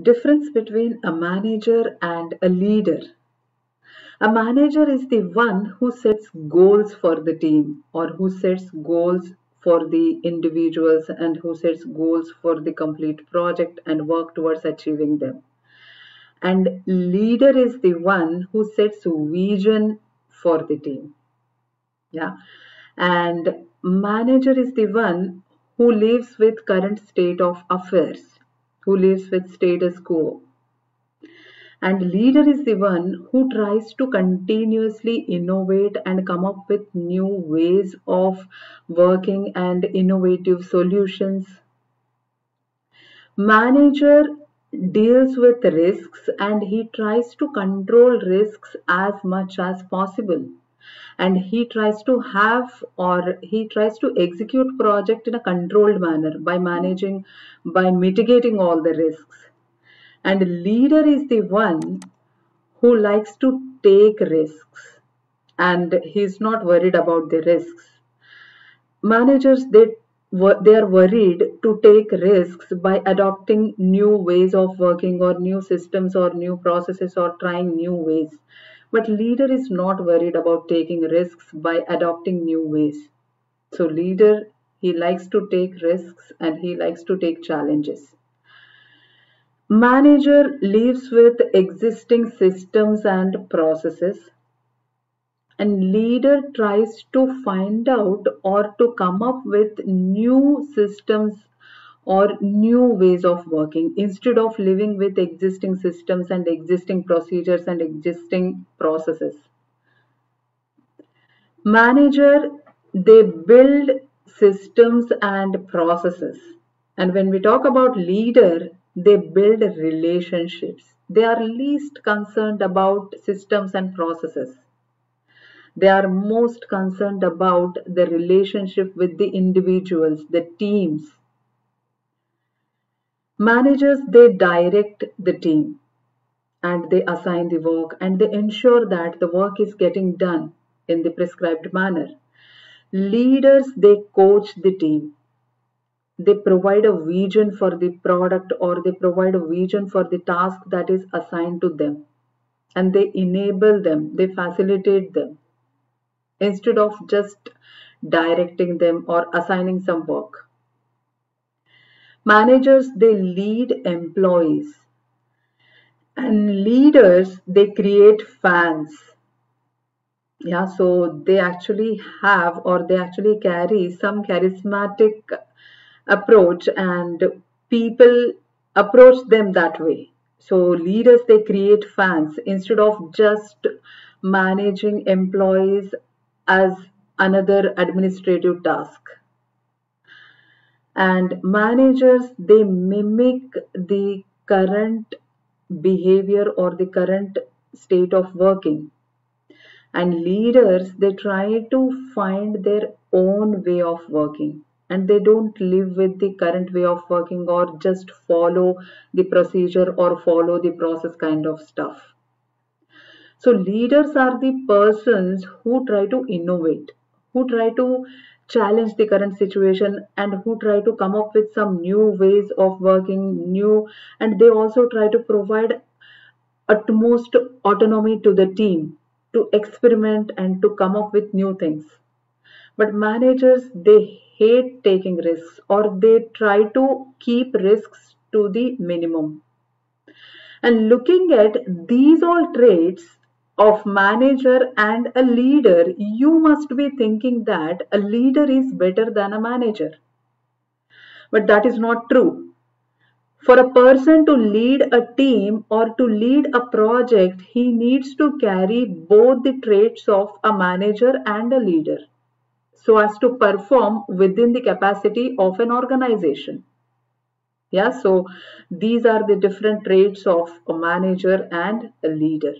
difference between a manager and a leader. A manager is the one who sets goals for the team or who sets goals for the individuals and who sets goals for the complete project and work towards achieving them. And leader is the one who sets vision for the team. Yeah. And manager is the one who lives with current state of affairs, who lives with status quo. And leader is the one who tries to continuously innovate and come up with new ways of working and innovative solutions. Manager deals with risks and he tries to control risks as much as possible and he tries to have or he tries to execute project in a controlled manner by managing by mitigating all the risks. And leader is the one who likes to take risks and he's not worried about the risks. Managers they they are worried to take risks by adopting new ways of working or new systems or new processes or trying new ways but leader is not worried about taking risks by adopting new ways. So leader, he likes to take risks and he likes to take challenges. Manager lives with existing systems and processes and leader tries to find out or to come up with new systems or new ways of working instead of living with existing systems and existing procedures and existing processes. Manager, they build systems and processes. And when we talk about leader, they build relationships. They are least concerned about systems and processes. They are most concerned about the relationship with the individuals, the teams, Managers, they direct the team and they assign the work and they ensure that the work is getting done in the prescribed manner. Leaders, they coach the team. They provide a vision for the product or they provide a vision for the task that is assigned to them. And they enable them, they facilitate them instead of just directing them or assigning some work. Managers, they lead employees. And leaders, they create fans. Yeah, so they actually have or they actually carry some charismatic approach and people approach them that way. So leaders, they create fans instead of just managing employees as another administrative task and managers they mimic the current behavior or the current state of working. And leaders they try to find their own way of working. And they don't live with the current way of working or just follow the procedure or follow the process kind of stuff. So leaders are the persons who try to innovate who try to challenge the current situation and who try to come up with some new ways of working new and they also try to provide utmost autonomy to the team to experiment and to come up with new things. But managers they hate taking risks or they try to keep risks to the minimum. And looking at these all traits of manager and a leader, you must be thinking that a leader is better than a manager. But that is not true. For a person to lead a team or to lead a project, he needs to carry both the traits of a manager and a leader so as to perform within the capacity of an organization. Yeah, so these are the different traits of a manager and a leader.